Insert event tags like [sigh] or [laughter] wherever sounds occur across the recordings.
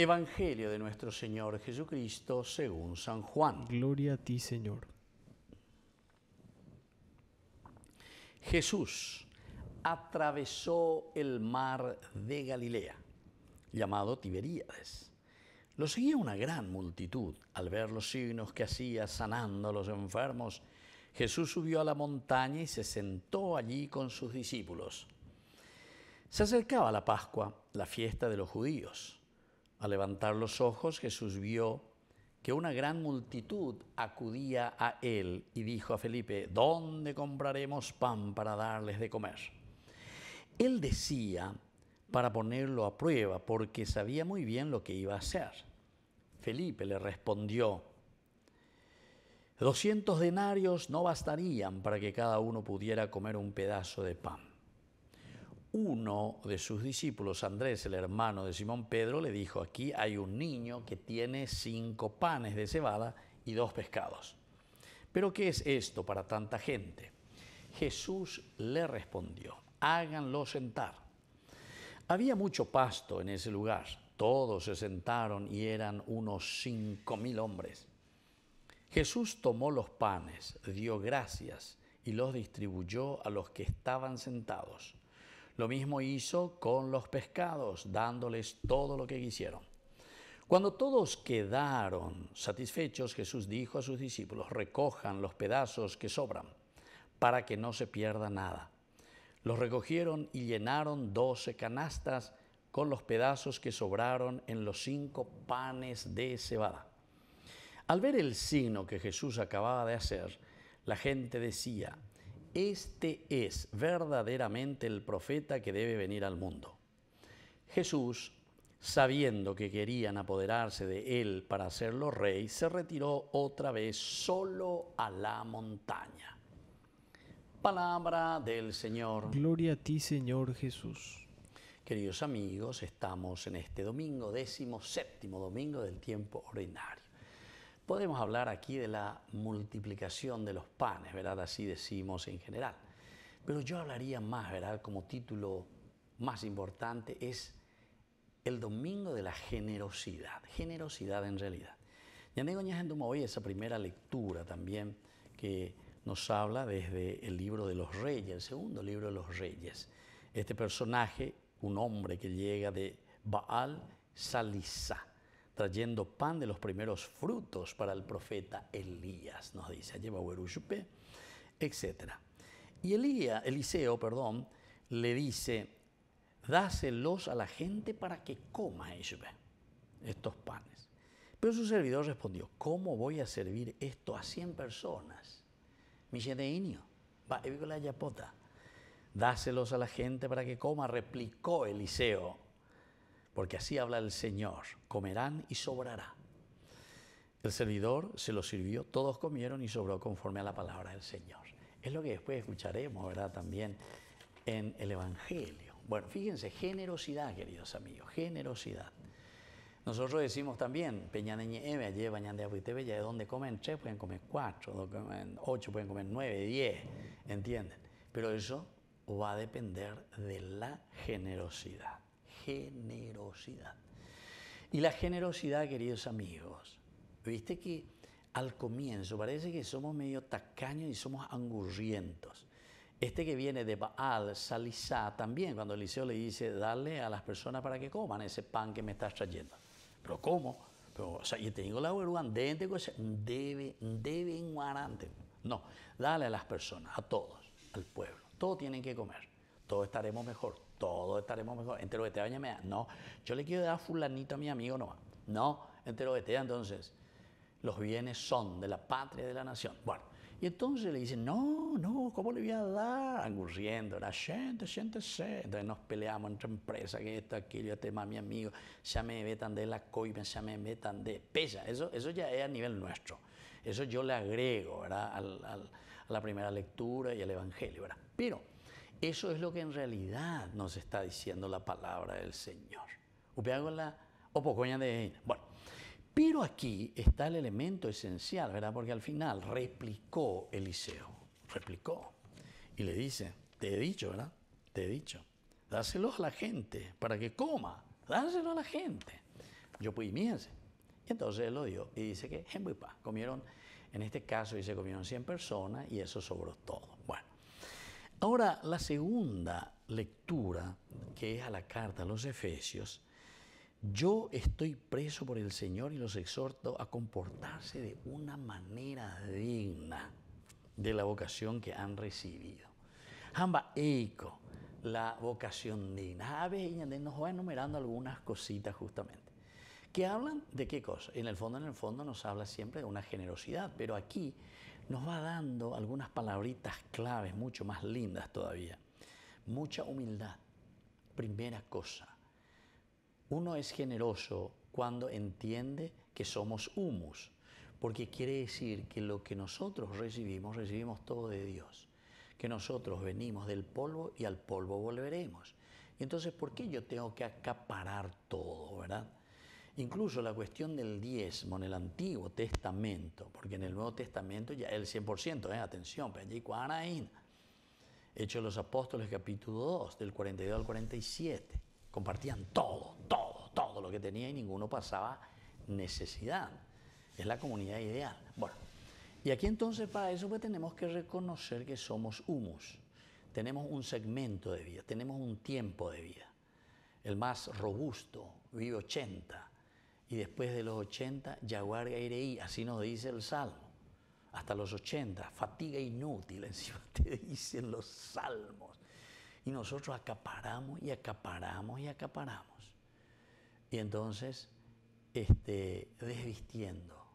Evangelio de nuestro Señor Jesucristo según San Juan. Gloria a ti, Señor. Jesús atravesó el mar de Galilea, llamado Tiberíades. Lo seguía una gran multitud. Al ver los signos que hacía sanando a los enfermos, Jesús subió a la montaña y se sentó allí con sus discípulos. Se acercaba la Pascua, la fiesta de los judíos. Al levantar los ojos, Jesús vio que una gran multitud acudía a él y dijo a Felipe, ¿dónde compraremos pan para darles de comer? Él decía para ponerlo a prueba, porque sabía muy bien lo que iba a hacer. Felipe le respondió, doscientos denarios no bastarían para que cada uno pudiera comer un pedazo de pan uno de sus discípulos, Andrés, el hermano de Simón Pedro, le dijo, aquí hay un niño que tiene cinco panes de cebada y dos pescados. ¿Pero qué es esto para tanta gente? Jesús le respondió, háganlo sentar. Había mucho pasto en ese lugar, todos se sentaron y eran unos cinco mil hombres. Jesús tomó los panes, dio gracias y los distribuyó a los que estaban sentados lo mismo hizo con los pescados, dándoles todo lo que quisieron. Cuando todos quedaron satisfechos, Jesús dijo a sus discípulos, recojan los pedazos que sobran, para que no se pierda nada. Los recogieron y llenaron doce canastas con los pedazos que sobraron en los cinco panes de cebada. Al ver el signo que Jesús acababa de hacer, la gente decía, este es verdaderamente el profeta que debe venir al mundo. Jesús, sabiendo que querían apoderarse de él para hacerlo rey, se retiró otra vez solo a la montaña. Palabra del Señor. Gloria a ti, Señor Jesús. Queridos amigos, estamos en este domingo, décimo séptimo domingo del tiempo ordinario. Podemos hablar aquí de la multiplicación de los panes, ¿verdad? Así decimos en general. Pero yo hablaría más, ¿verdad? Como título más importante es el domingo de la generosidad. Generosidad en realidad. Ya gente hoy esa primera lectura también que nos habla desde el libro de los reyes, el segundo libro de los reyes. Este personaje, un hombre que llega de Baal Salisa trayendo pan de los primeros frutos para el profeta Elías, nos dice, lleva etc. Y Elías, Eliseo, perdón, le dice, dáselos a la gente para que coma estos panes. Pero su servidor respondió, ¿cómo voy a servir esto a 100 personas? Michedeínio, va, la yapota. Dáselos a la gente para que coma, replicó Eliseo porque así habla el Señor, comerán y sobrará. El servidor se lo sirvió, todos comieron y sobró conforme a la palabra del Señor. Es lo que después escucharemos, ¿verdad? También en el Evangelio. Bueno, fíjense, generosidad, queridos amigos, generosidad. Nosotros decimos también, peñaneñe eve, allí bañan de de donde comen tres pueden comer cuatro, ocho pueden comer nueve, diez, ¿entienden? Pero eso va a depender de la generosidad generosidad. Y la generosidad, queridos amigos, viste que al comienzo parece que somos medio tacaños y somos angurrientos. Este que viene de Baal, Salisá, también cuando Eliseo le dice, dale a las personas para que coman ese pan que me estás trayendo. Pero ¿cómo? Pero, o sea, yo te digo la verdad, debe, debe, debe, No, dale a las personas, a todos, al pueblo. Todos tienen que comer. Todos estaremos mejor todos estaremos mejor. Entero que te vaya, no, yo le quiero dar fulanito a mi amigo, no, no, entero te entonces, los bienes son de la patria y de la nación. Bueno, y entonces le dicen, no, no, ¿cómo le voy a dar? Angurriendo, la gente, siéntese. Entonces nos peleamos entre empresas, que esto, aquello, este más mi amigo, ya me metan de la coima, ya me metan de pesa. Eso, eso ya es a nivel nuestro. Eso yo le agrego, ¿verdad? a la primera lectura y al Evangelio, ¿verdad? Pero eso es lo que en realidad nos está diciendo la palabra del Señor. Bueno, pero aquí está el elemento esencial, ¿verdad? Porque al final replicó Eliseo, replicó y le dice, te he dicho, ¿verdad? Te he dicho, dáselos a la gente para que coma, dáselo a la gente. yo pude miense. Y entonces él lo dio y dice que comieron, en este caso dice comieron 100 personas y eso sobró todo. Bueno, ahora la segunda lectura, que es a la carta a los Efesios, yo estoy preso por el Señor y los exhorto a comportarse de una manera digna de la vocación que han recibido. Hamba Eiko, la vocación digna. A veces nos va enumerando algunas cositas justamente. Que hablan de qué cosa. En el fondo, en el fondo nos habla siempre de una generosidad, pero aquí nos va dando algunas palabritas claves mucho más lindas todavía. Mucha humildad. Primera cosa uno es generoso cuando entiende que somos humus, porque quiere decir que lo que nosotros recibimos, recibimos todo de Dios, que nosotros venimos del polvo y al polvo volveremos. Y entonces, ¿por qué yo tengo que acaparar todo, verdad? Incluso la cuestión del diezmo en el Antiguo Testamento, porque en el Nuevo Testamento ya el 100%, ¿eh? atención, allí Hechos de los Apóstoles capítulo 2, del 42 al 47, compartían todo, todo, todo lo que tenía y ninguno pasaba necesidad. Es la comunidad ideal. Bueno, y aquí entonces para eso pues tenemos que reconocer que somos humus. Tenemos un segmento de vida, tenemos un tiempo de vida. El más robusto vive 80 y después de los 80, Jaguar Gaireí, así nos dice el Salmo. Hasta los 80, fatiga inútil, [laughs] encima te dicen los salmos. Y nosotros acaparamos y acaparamos y acaparamos. Y entonces, este, desvistiendo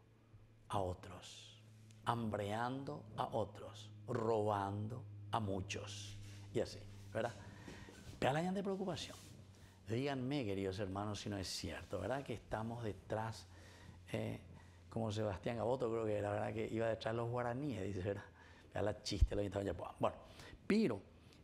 a otros, hambreando a otros, robando a muchos. Y así, ¿verdad? Pelayan de preocupación. Díganme, queridos hermanos, si no es cierto, ¿verdad? Que estamos detrás, eh, como Sebastián Gaboto creo que era, ¿verdad? Que iba detrás de los guaraníes, dice, ¿verdad? la chiste, lo Bueno, pero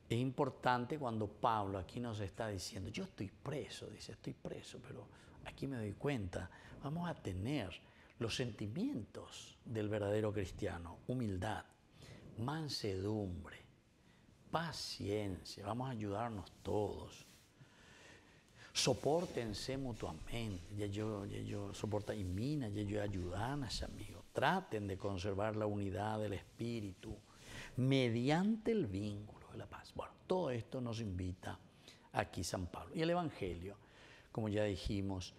es importante cuando Pablo aquí nos está diciendo, yo estoy preso, dice, estoy preso, pero aquí me doy cuenta, vamos a tener los sentimientos del verdadero cristiano, humildad, mansedumbre, paciencia, vamos a ayudarnos todos. Sopórtense mutuamente, ya yo, yo soporta y mina, ya yo ayudanas, amigos. Traten de conservar la unidad del espíritu mediante el vínculo de la paz. Bueno, todo esto nos invita aquí San Pablo. Y el Evangelio, como ya dijimos,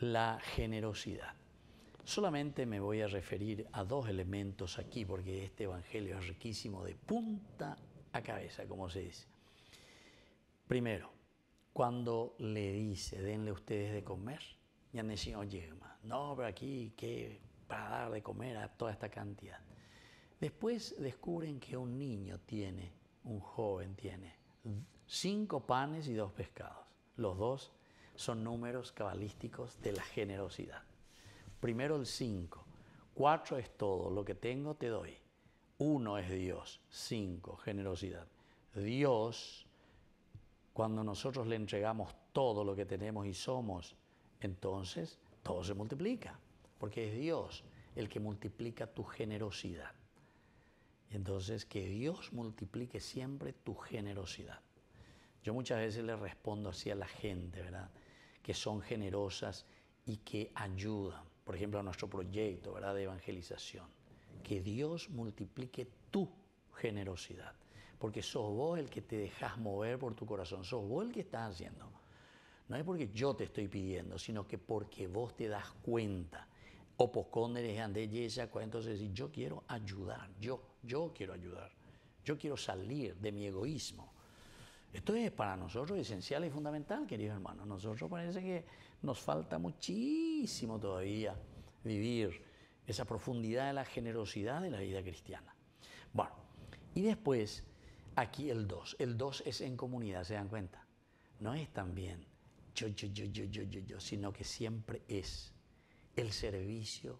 la generosidad. Solamente me voy a referir a dos elementos aquí, porque este Evangelio es riquísimo de punta a cabeza, como se dice. Primero, cuando le dice, denle ustedes de comer, ya dicen, oye, no, pero aquí, ¿qué para dar de comer a toda esta cantidad? Después descubren que un niño tiene un joven tiene cinco panes y dos pescados. Los dos son números cabalísticos de la generosidad. Primero el cinco. Cuatro es todo, lo que tengo te doy. Uno es Dios. Cinco, generosidad. Dios, cuando nosotros le entregamos todo lo que tenemos y somos, entonces todo se multiplica, porque es Dios el que multiplica tu generosidad. Entonces, que Dios multiplique siempre tu generosidad. Yo muchas veces le respondo así a la gente, ¿verdad? Que son generosas y que ayudan, por ejemplo, a nuestro proyecto, ¿verdad? De evangelización. Que Dios multiplique tu generosidad. Porque sos vos el que te dejas mover por tu corazón, sos vos el que estás haciendo. No es porque yo te estoy pidiendo, sino que porque vos te das cuenta Opocónderes ande entonces yo quiero ayudar, yo, yo quiero ayudar, yo quiero salir de mi egoísmo. Esto es para nosotros esencial y fundamental, queridos hermanos. Nosotros parece que nos falta muchísimo todavía vivir esa profundidad de la generosidad de la vida cristiana. Bueno, y después, aquí el 2. El 2 es en comunidad, ¿se dan cuenta? No es también yo, yo, yo, yo, yo, yo, yo, sino que siempre es el servicio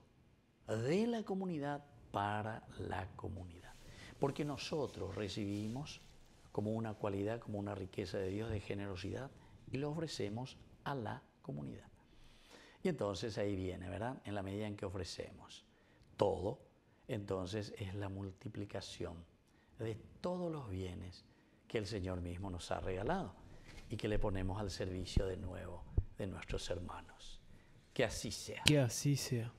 de la comunidad para la comunidad. Porque nosotros recibimos como una cualidad, como una riqueza de Dios de generosidad y lo ofrecemos a la comunidad. Y entonces ahí viene, ¿verdad? En la medida en que ofrecemos todo, entonces es la multiplicación de todos los bienes que el Señor mismo nos ha regalado y que le ponemos al servicio de nuevo de nuestros hermanos Que así sea. Que así sea.